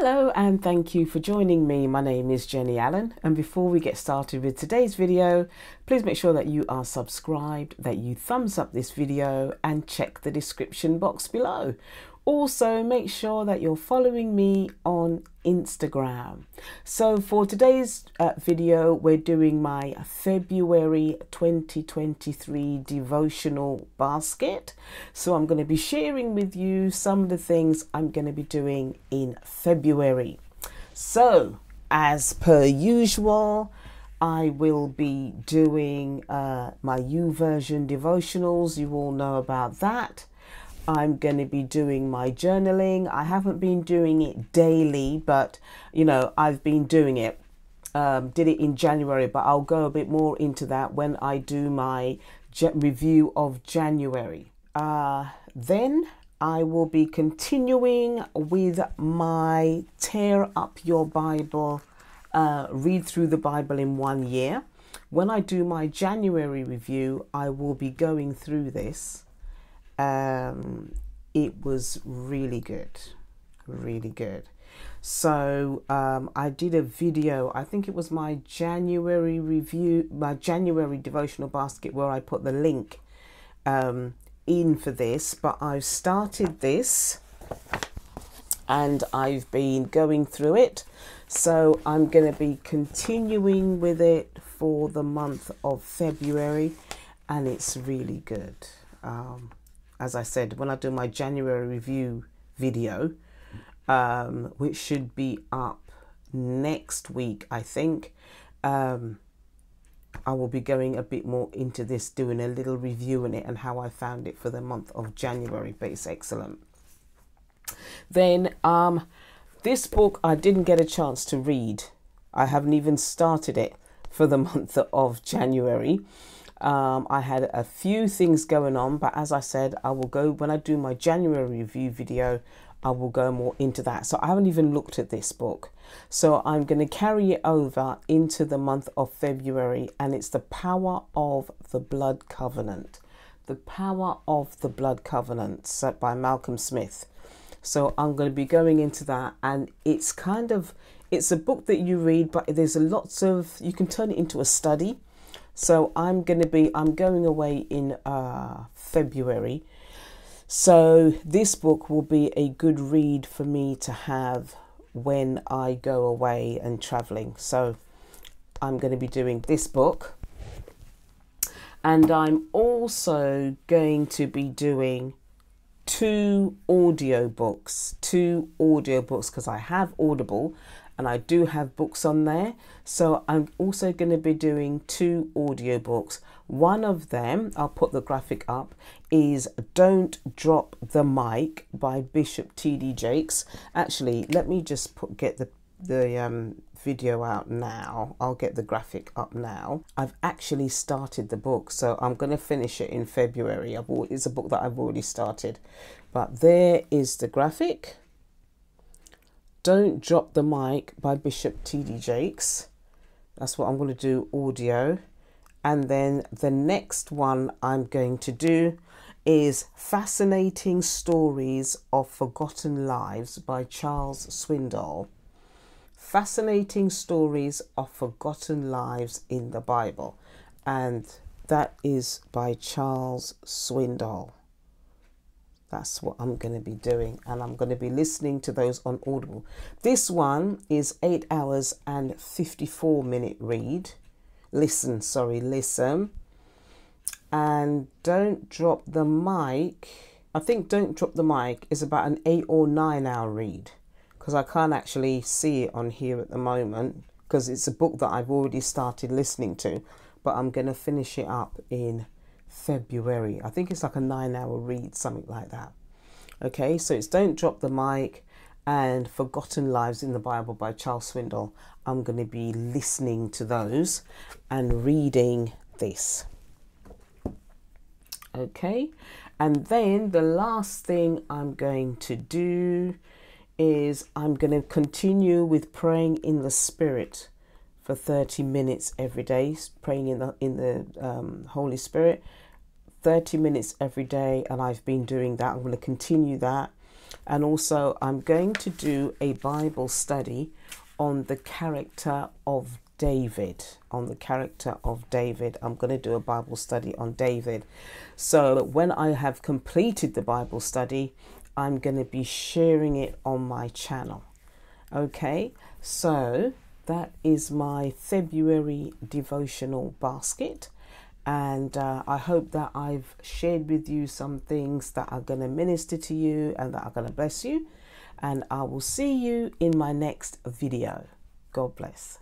and thank you for joining me. My name is Jenny Allen and before we get started with today's video, please make sure that you are subscribed, that you thumbs up this video and check the description box below. Also, make sure that you're following me on Instagram. So, for today's uh, video, we're doing my February 2023 devotional basket. So, I'm going to be sharing with you some of the things I'm going to be doing in February. So, as per usual, I will be doing uh, my YouVersion devotionals. You all know about that. I'm going to be doing my journaling. I haven't been doing it daily, but you know, I've been doing it. Um, did it in January, but I'll go a bit more into that when I do my review of January. Uh, then I will be continuing with my Tear Up Your Bible, uh, read through the Bible in one year. When I do my January review, I will be going through this um, it was really good, really good. So um, I did a video, I think it was my January review, my January devotional basket where I put the link um, in for this, but I've started this and I've been going through it. So I'm going to be continuing with it for the month of February and it's really good. Um, as I said, when I do my January review video, um, which should be up next week, I think, um, I will be going a bit more into this, doing a little review in it and how I found it for the month of January, but it's excellent. Then, um, this book I didn't get a chance to read. I haven't even started it for the month of January. Um, I had a few things going on, but as I said, I will go when I do my January review video. I will go more into that. So I haven't even looked at this book. So I'm going to carry it over into the month of February, and it's The Power of the Blood Covenant. The Power of the Blood Covenant, set by Malcolm Smith. So I'm going to be going into that, and it's kind of it's a book that you read, but there's a lots of you can turn it into a study so I'm going to be, I'm going away in uh, February. So this book will be a good read for me to have when I go away and traveling. So I'm going to be doing this book. And I'm also going to be doing two audio books, two audio books because I have Audible and I do have books on there. So I'm also going to be doing two audiobooks. One of them, I'll put the graphic up, is Don't Drop the Mic by Bishop T.D. Jakes. Actually, let me just put, get the, the um, video out now. I'll get the graphic up now. I've actually started the book, so I'm going to finish it in February. I've, it's a book that I've already started. But there is the graphic. Don't Drop the Mic by Bishop T.D. Jakes. That's what I'm going to do audio. And then the next one I'm going to do is Fascinating Stories of Forgotten Lives by Charles Swindoll. Fascinating Stories of Forgotten Lives in the Bible. And that is by Charles Swindoll. That's what I'm going to be doing, and I'm going to be listening to those on Audible. This one is 8 hours and 54 minute read. Listen, sorry, listen. And Don't Drop the Mic. I think Don't Drop the Mic is about an 8 or 9 hour read because I can't actually see it on here at the moment because it's a book that I've already started listening to, but I'm going to finish it up in February. I think it's like a nine hour read, something like that. Okay, so it's Don't Drop the Mic and Forgotten Lives in the Bible by Charles Swindoll. I'm going to be listening to those and reading this. Okay, and then the last thing I'm going to do is I'm going to continue with praying in the Spirit for 30 minutes every day, praying in the in the um, Holy Spirit 30 minutes every day, and I've been doing that. I'm going to continue that. And also, I'm going to do a Bible study on the character of David. On the character of David. I'm going to do a Bible study on David. So, when I have completed the Bible study, I'm going to be sharing it on my channel. Okay, so that is my February devotional basket. And uh, I hope that I've shared with you some things that are going to minister to you and that are going to bless you. And I will see you in my next video. God bless.